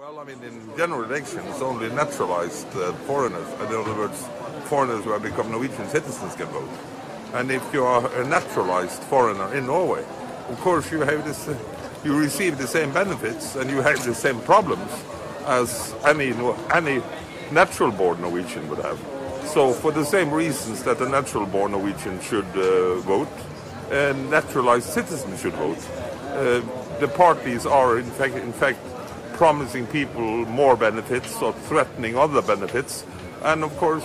Well, I mean, in general elections, only naturalized uh, foreigners, in other words, foreigners who have become Norwegian citizens can vote. And if you are a naturalized foreigner in Norway, of course you have this, uh, you receive the same benefits and you have the same problems as any any natural-born Norwegian would have. So, for the same reasons that a natural-born Norwegian should uh, vote, a naturalized citizen should vote. Uh, the parties are, in fact, in fact, promising people more benefits or threatening other benefits. And of course,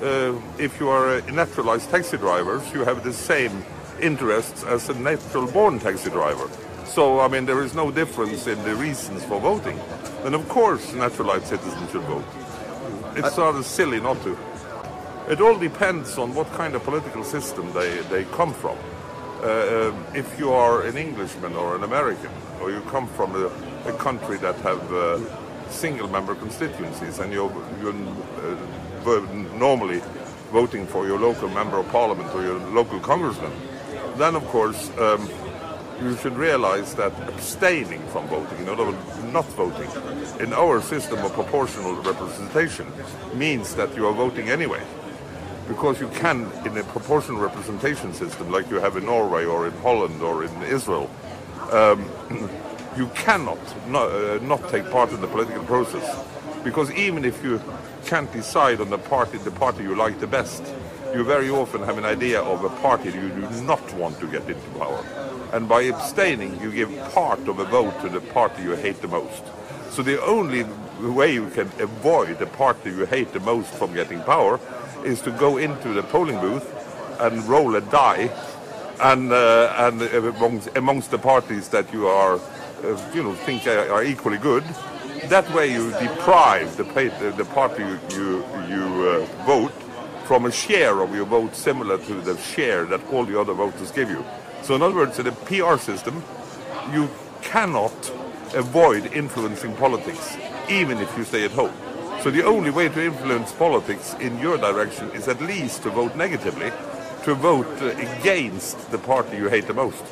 uh, if you are a naturalized taxi drivers, you have the same interests as a natural-born taxi driver. So, I mean, there is no difference in the reasons for voting. And of course, naturalized citizens should vote. It's of silly not to. It all depends on what kind of political system they, they come from. Uh, um, if you are an Englishman or an American, or you come from a, a country that have uh, single-member constituencies, and you're, you're uh, normally voting for your local member of parliament or your local congressman, then of course um, you should realize that abstaining from voting, in other words, not voting, in our system of proportional representation means that you are voting anyway because you can, in a proportional representation system like you have in Norway or in Holland or in Israel, um, you cannot not, uh, not, take part in the political process. Because even if you can't decide on the party, the party you like the best, you very often have an idea of a party you do not want to get into power. And by abstaining, you give part of a vote to the party you hate the most. So the only way you can avoid the party you hate the most from getting power is to go into the polling booth and roll a die and, uh, and amongst, amongst, the parties that you are, uh, you know, think are equally good. That way you deprive the, the party you, you, you uh, vote from a share of your vote similar to the share that all the other voters give you. So in other words, in a PR system, you cannot avoid influencing politics, even if you stay at home. So the only way to influence politics in your direction is at least to vote negatively, to vote uh, against the party you hate the most.